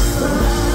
Christmas.